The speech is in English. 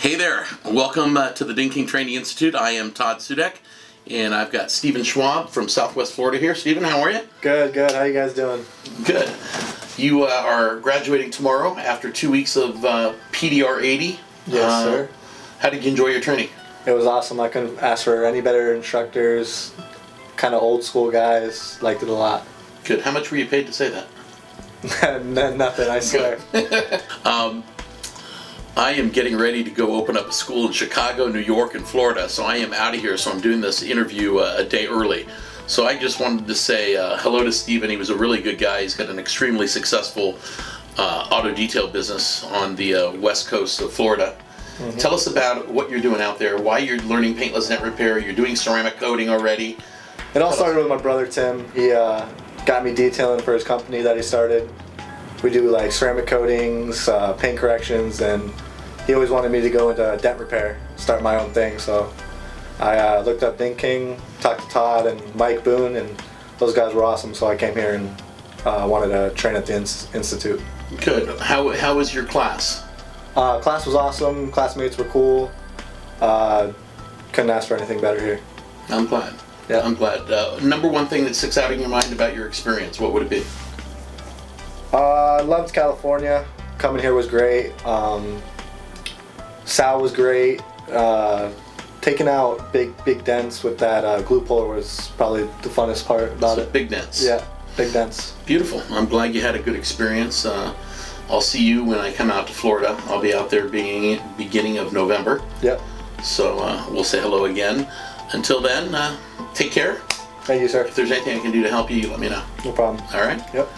Hey there, welcome uh, to the Ding King Training Institute. I am Todd Sudeck, and I've got Steven Schwab from Southwest Florida here. Steven, how are you? Good, good. How you guys doing? Good. You uh, are graduating tomorrow after two weeks of uh, PDR 80. Yes, Uh, sir. How did you enjoy your training? It was awesome. I couldn't ask for any better instructors. Kind of old school guys. Liked it a lot. Good. How much were you paid to say that? Nothing, I swear. I am getting ready to go open up a school in Chicago, New York, and Florida. So I am out of here. So I'm doing this interview uh, a day early. So I just wanted to say uh, hello to Steven. He was a really good guy. He's got an extremely successful uh, auto detail business on the uh, west coast of Florida. Tell us about what you're doing out there, why you're learning paintless dent repair. You're doing ceramic coating already. It all started with my brother Tim. He uh, got me detailing for his company that he started. We do like ceramic coatings, uh, paint corrections, and he always wanted me to go into dent repair, start my own thing. So I uh, looked up Ding King, talked to Todd and Mike Boone, and those guys were awesome. So I came here and uh, wanted to train at the ins- institute. Good. How, how was your class? Uh, class was awesome. Classmates were cool. Uh, couldn't ask for anything better here. I'm glad. Yeah. I'm glad. Uh, number one thing that sticks out in your mind about your experience, what would it be? Uh, I loved California. Coming here was great. Um, Sal was great. Uh, taking out big big dents with that uh, glue puller was probably the funnest part about So it. big nets. Yeah, big dents. Beautiful. I'm glad you had a good experience. Uh, I'll see you when I come out to Florida. I'll be out there beginning beginning of November. Yep. So uh, we'll say hello again. Until then, uh, take care. Thank you, sir. If there's anything I can do to help you, you let me know. No problem. All right. Yep.